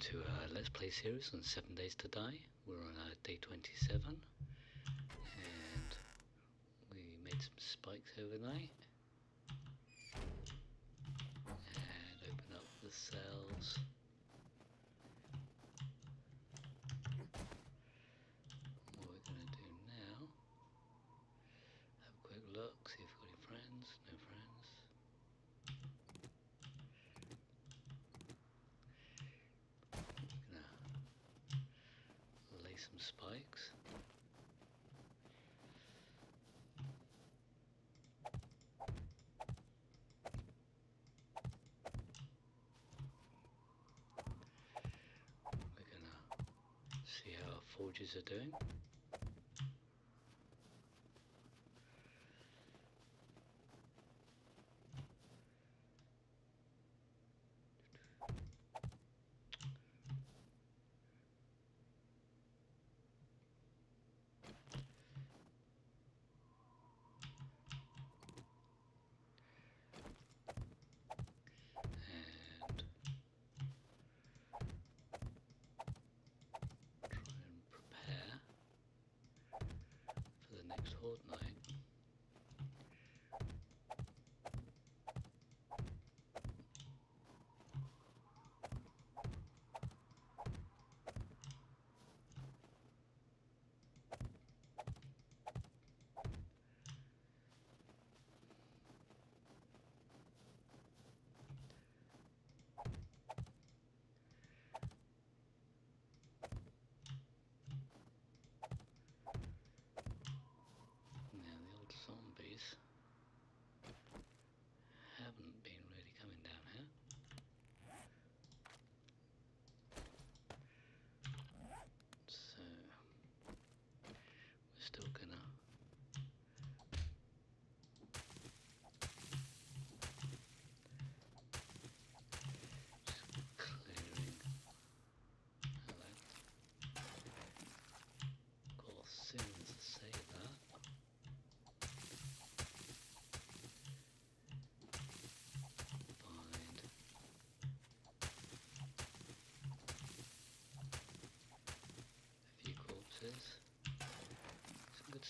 to a Let's Play series on 7 Days to Die. We're on our day 27 and we made some spikes overnight and open up the cells. coaches are doing. hold my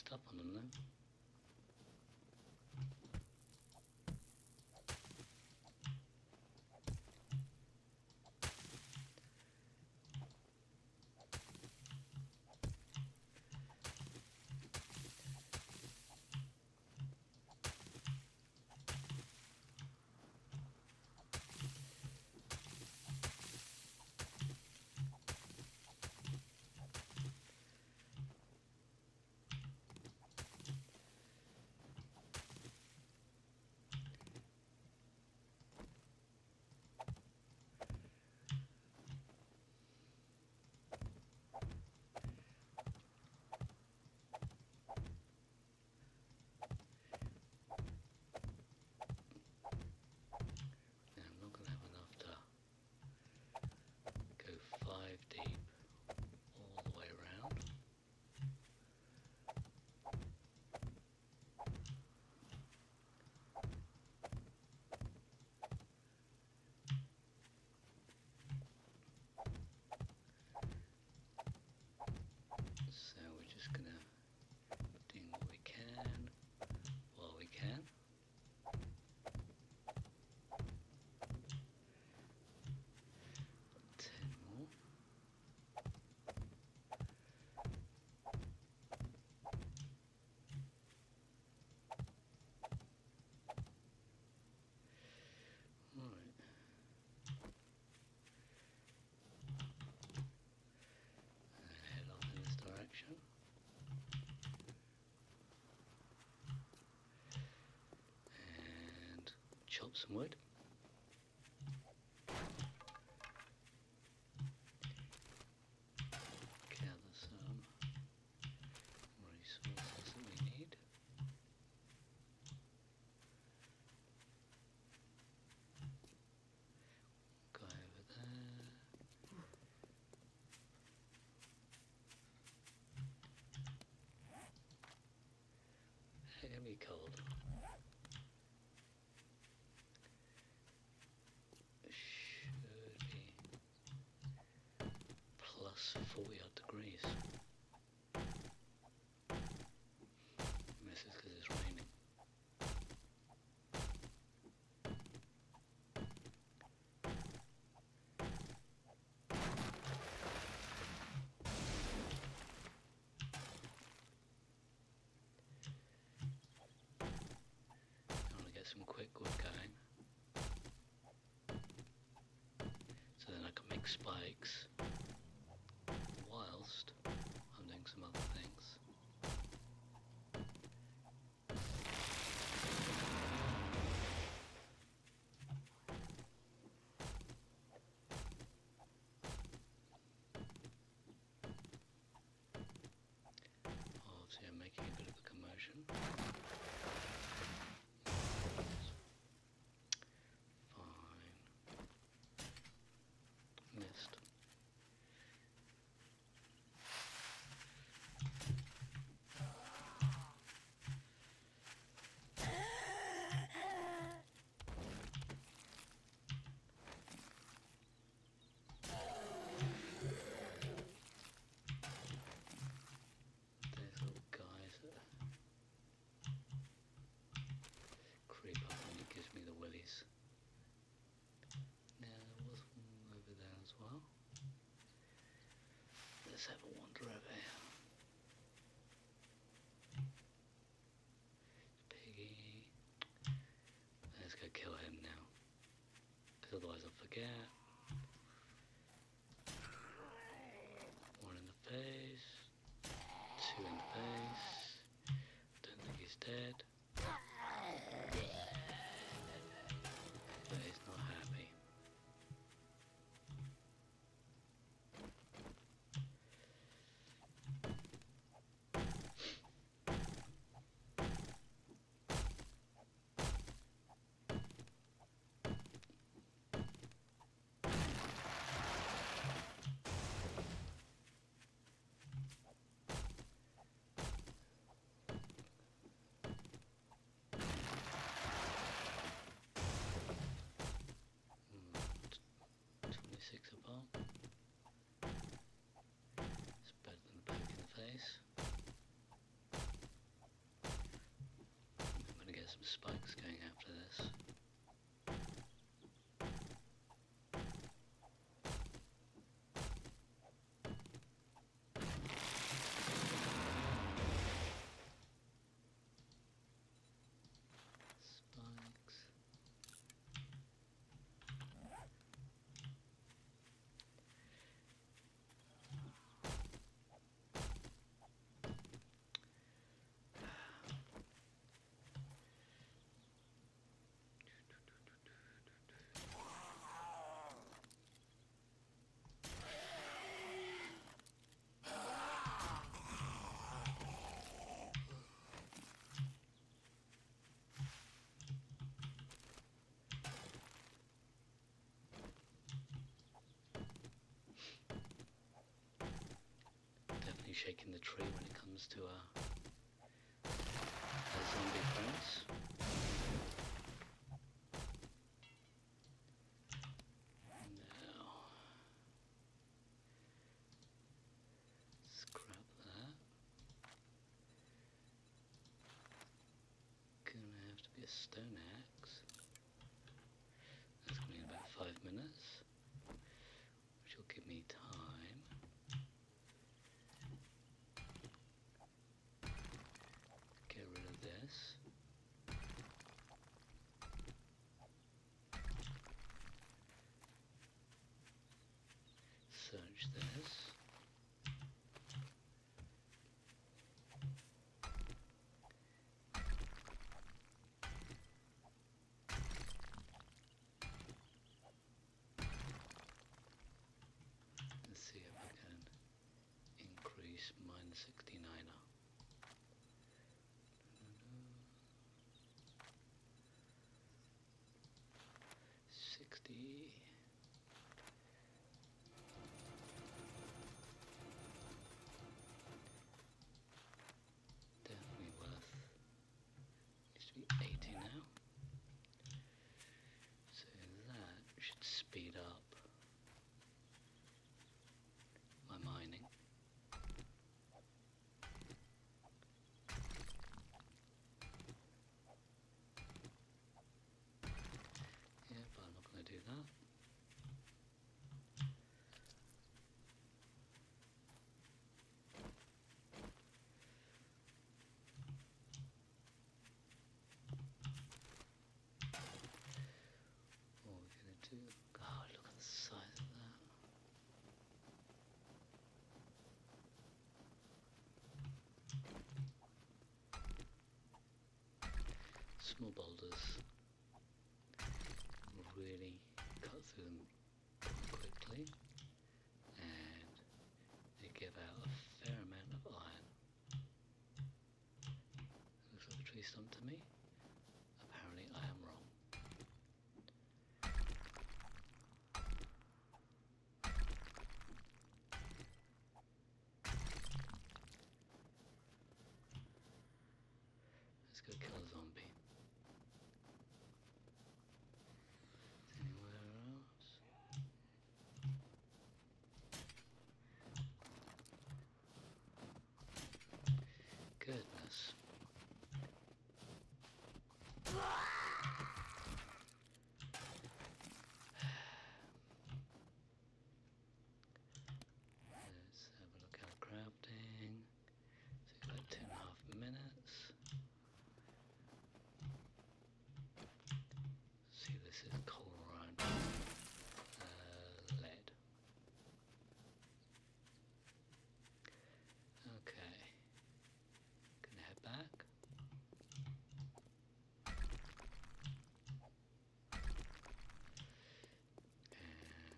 Estağfurullah. somewhat. some quick wood cutting. So then I can make spikes whilst I'm doing some other things. Obviously I'm making a bit forget. definitely shaking the tree when it comes to uh, our, zombie friends. Now, scrap that. Gonna have to be a stone search this. Let's see if I can increase minus 69 small boulders really cut through them quickly and they give out a fair amount of iron. Looks like a tree stump to me. Apparently I am wrong. Let's go kill a zombie. Anywhere else? Goodness. Let's have a look at crafting. So about two and a half minutes. See, this is iron. Uh, lead. Okay. Gonna head back. And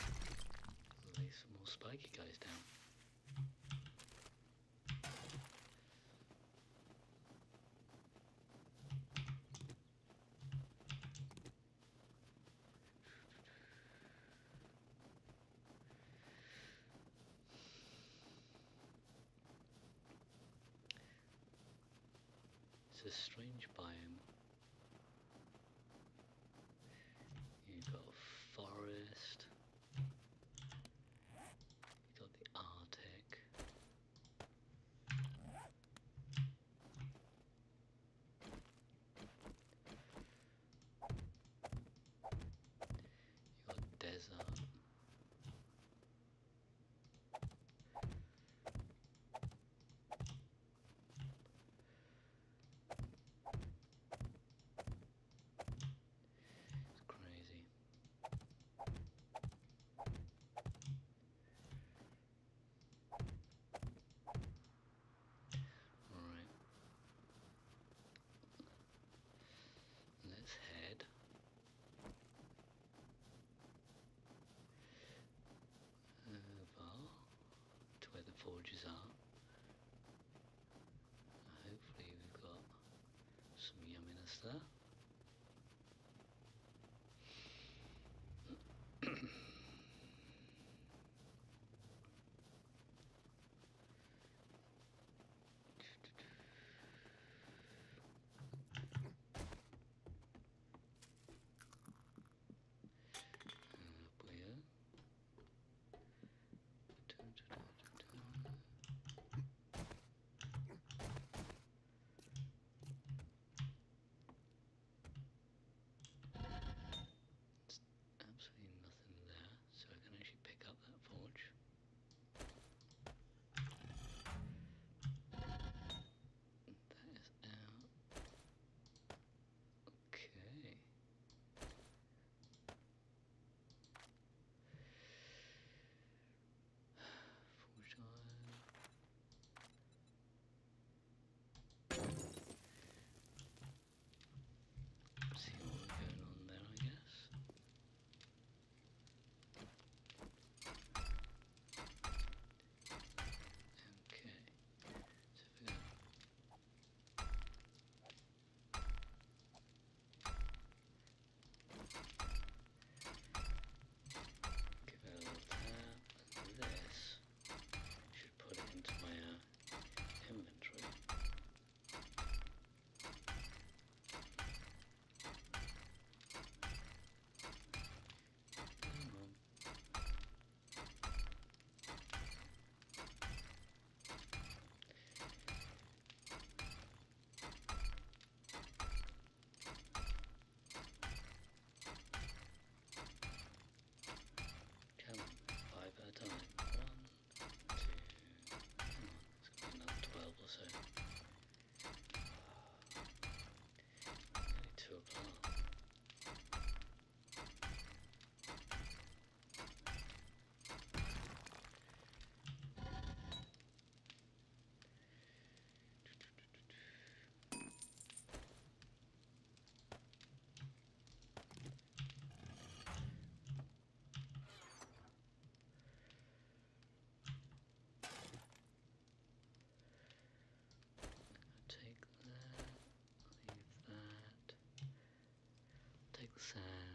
uh, lay some more spiky guys down. A strange biome. You've got a forest. You've got the Arctic. You've got desert. It's crazy. Alright. Let's head. Over to where the forges. Hopefully we've got some yumminess there. sad.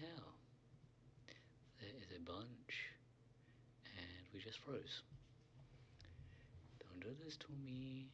Hell. There is a bunch, and we just froze. Don't do this to me.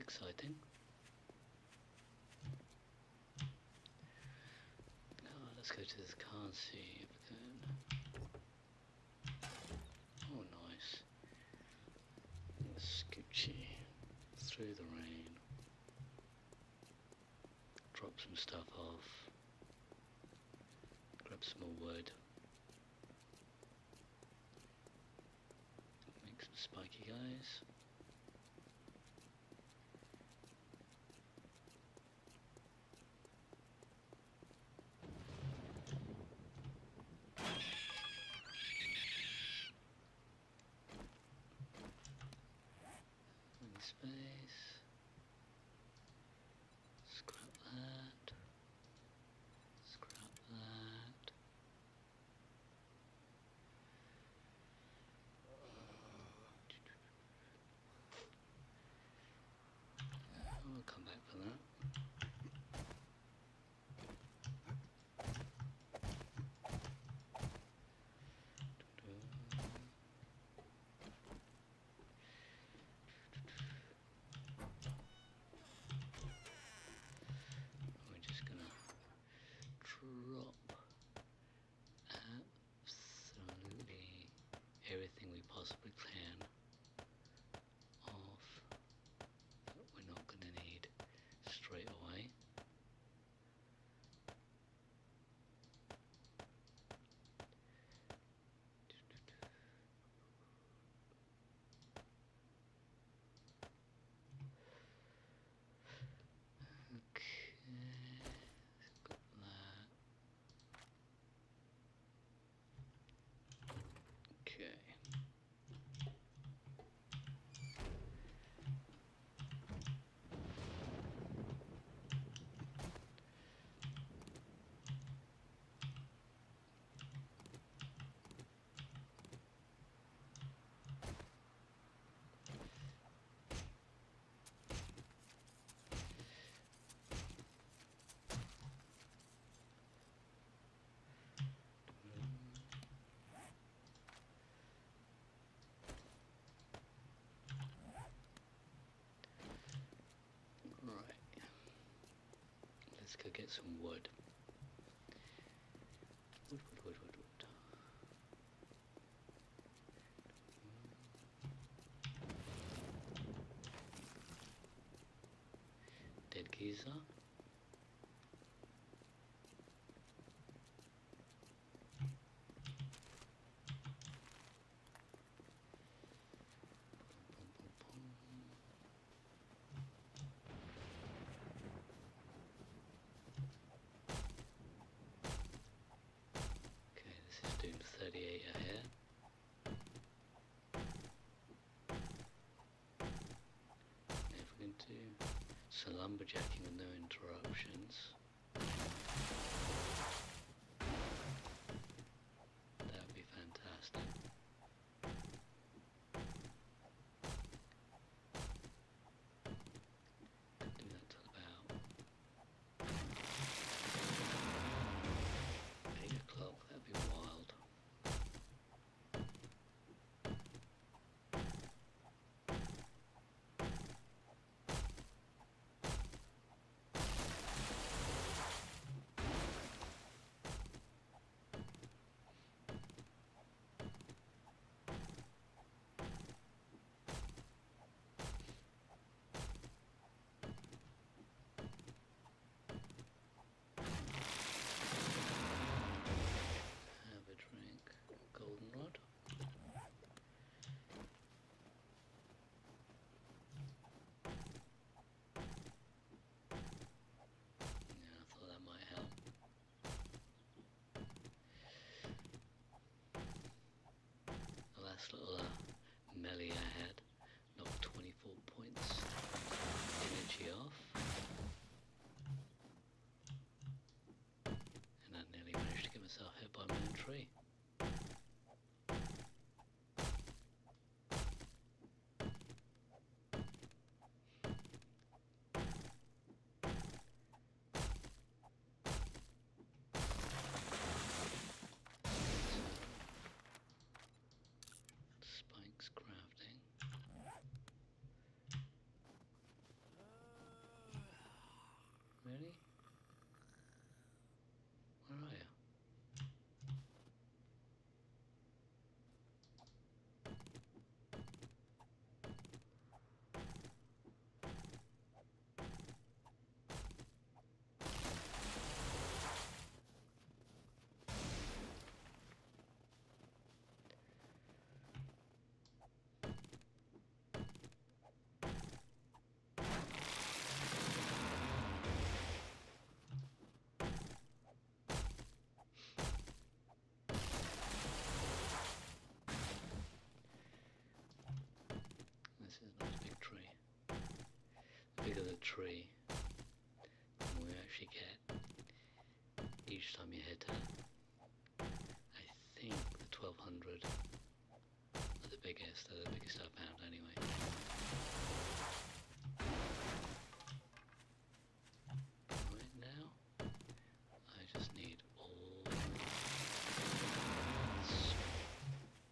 Exciting. Oh, let's go to this car and see if can. Oh, nice. Scoochie through the rain drop some stuff off, grab some more wood, make some spiky guys. Any space. Scrap that. Scrap that. I'll come back for that. We're just gonna drop absolutely everything we possibly can off that we're not gonna need straight away. Okay, got that. Okay. Right. Let's go get some wood. Wood, wood, wood, wood, wood. Dead geezer. Okay, this is doing 38 ahead. If we can do some lumberjacking with no interruptions. Last little melee knocked 24 points energy off. And I nearly managed to get myself hit by my own tree. Spikes crafting. Really? Where are you? This is a nice big tree. Bigger the tree, you actually get each time you hit it. I think the 1200 are the biggest, they're the biggest I've found anyway. Right now, I just need all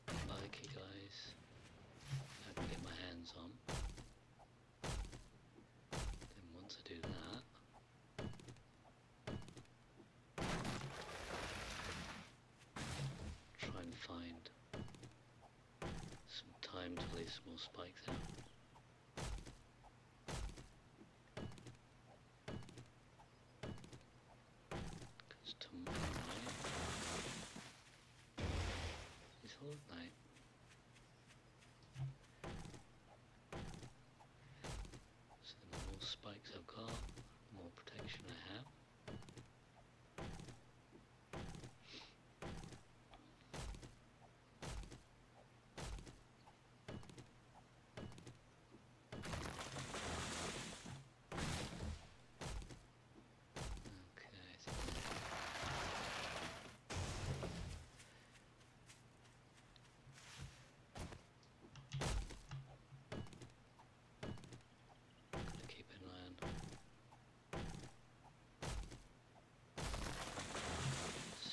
spiky guys I can get my hands on. Then once I do that, try and find some time to some more spikes out. Because tomorrow night is Horde Night. So the more spikes I've got, the more protection I have. Okay, so Gotta keep an eye on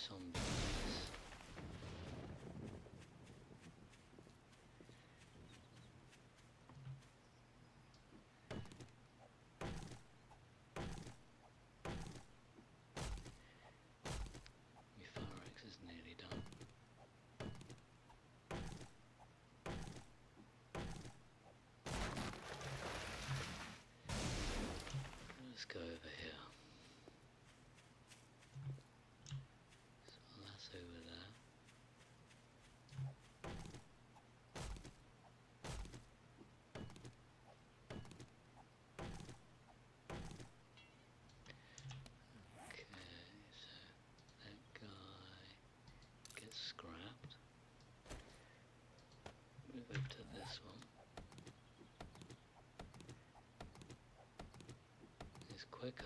zombies. My fire axe is nearly done. Let's go over here. So that's over there. Okay, so that guy gets scrapped. Move to this one. It's quicker,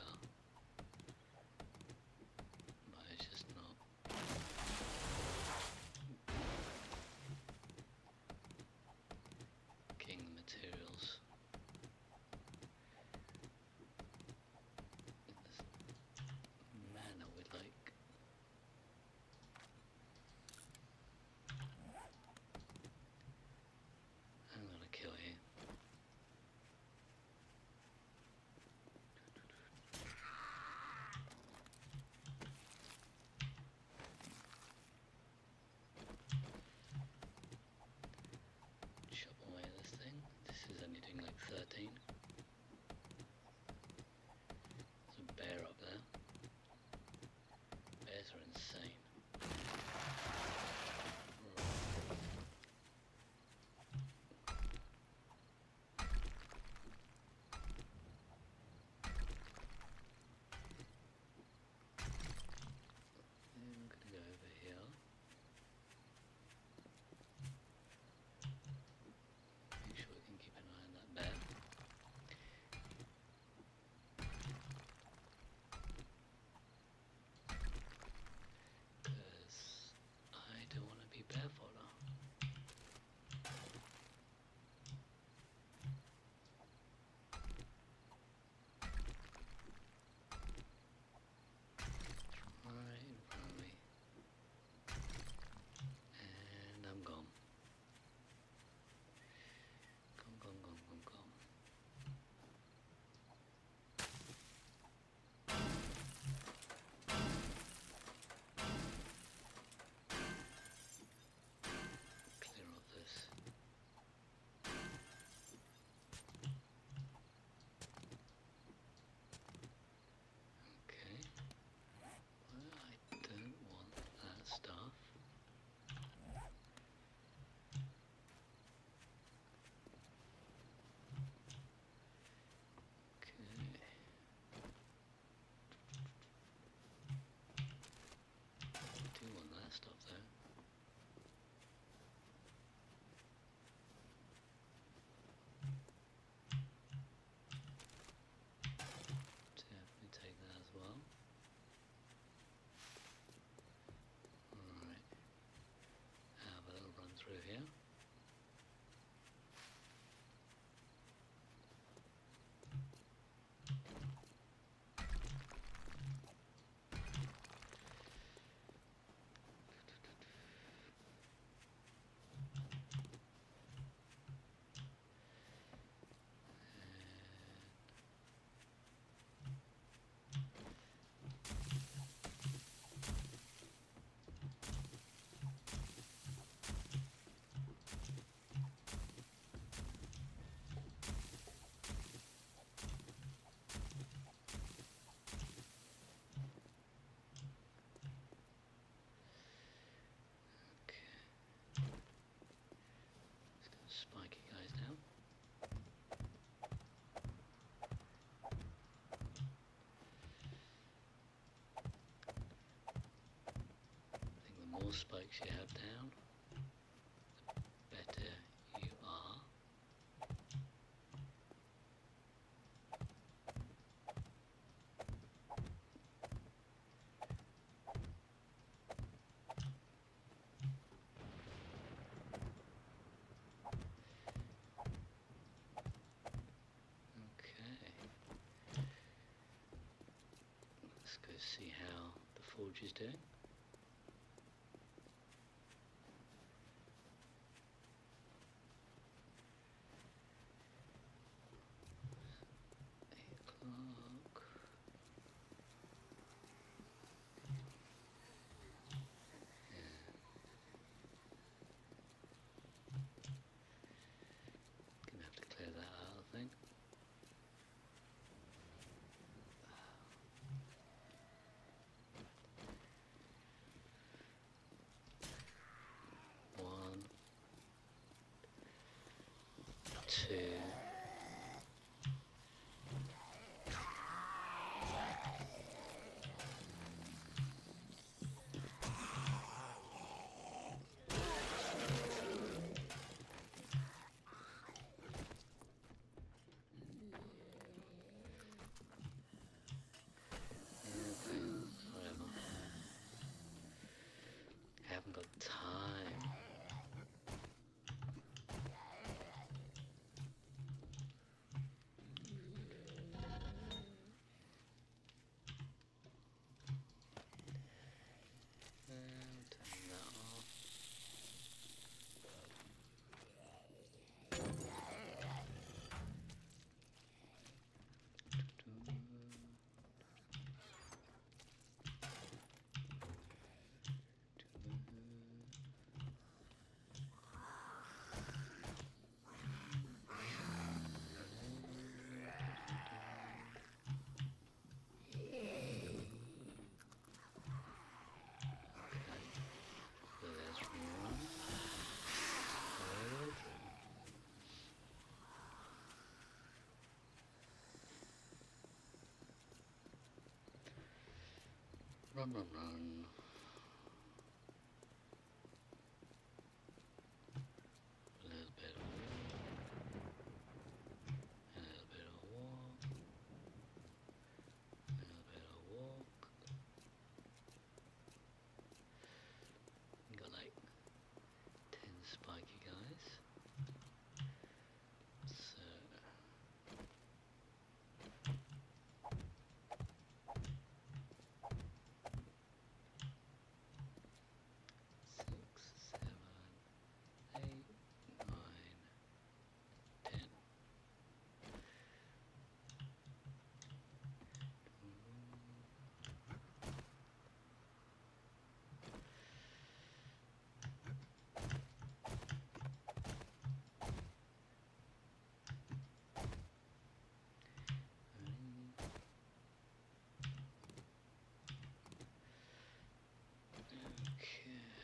spikes you have down. to Run, run, run. Okay.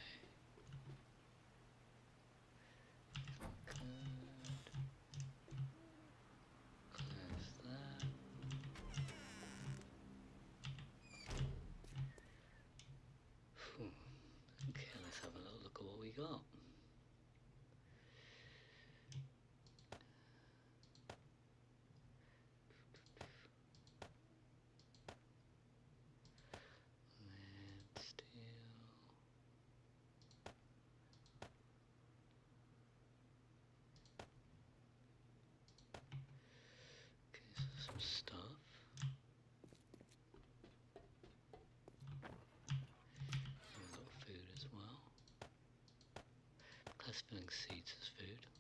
stuff. And we've got food as well. Classifying seeds as food.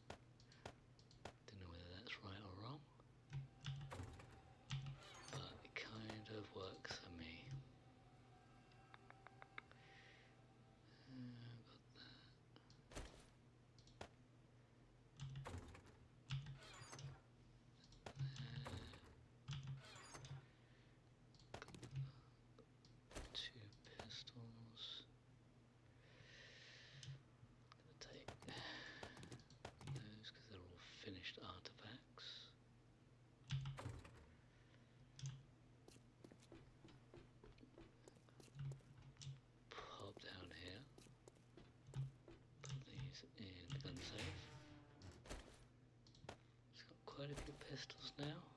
going to be pistols now.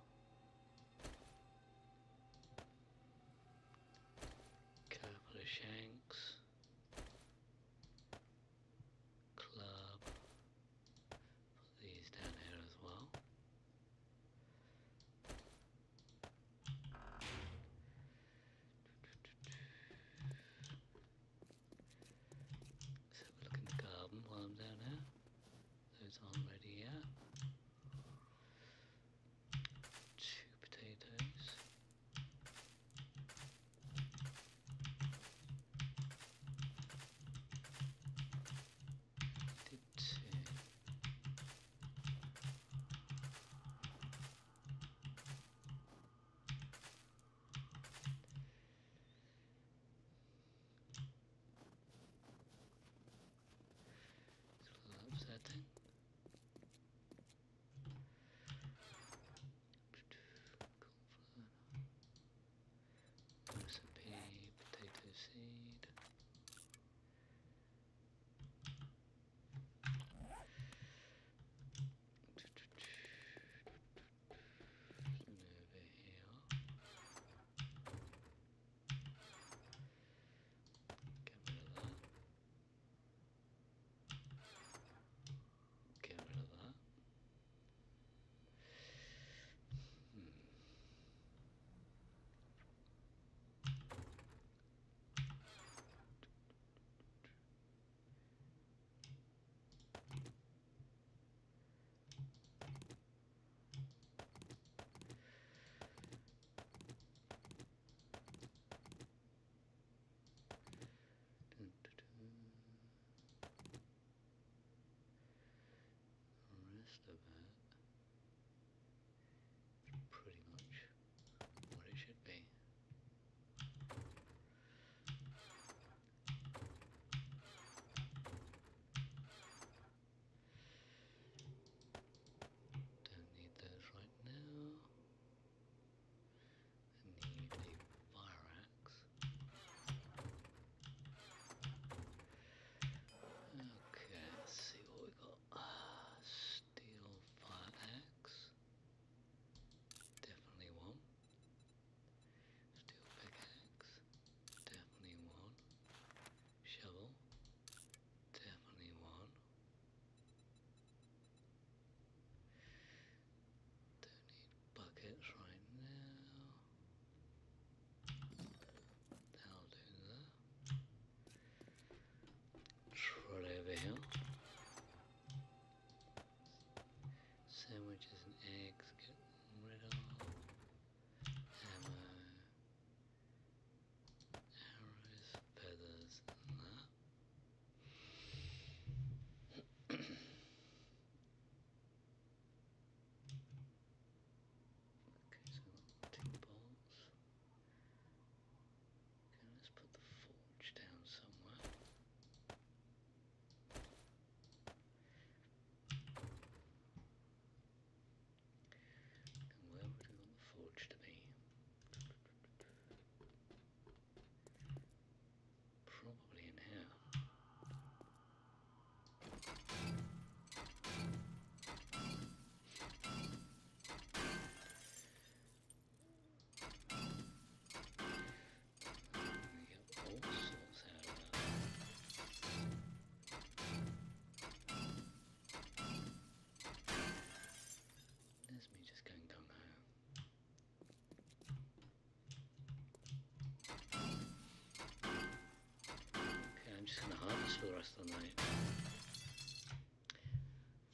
over here.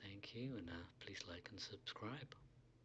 Thank you, and uh, please like and subscribe.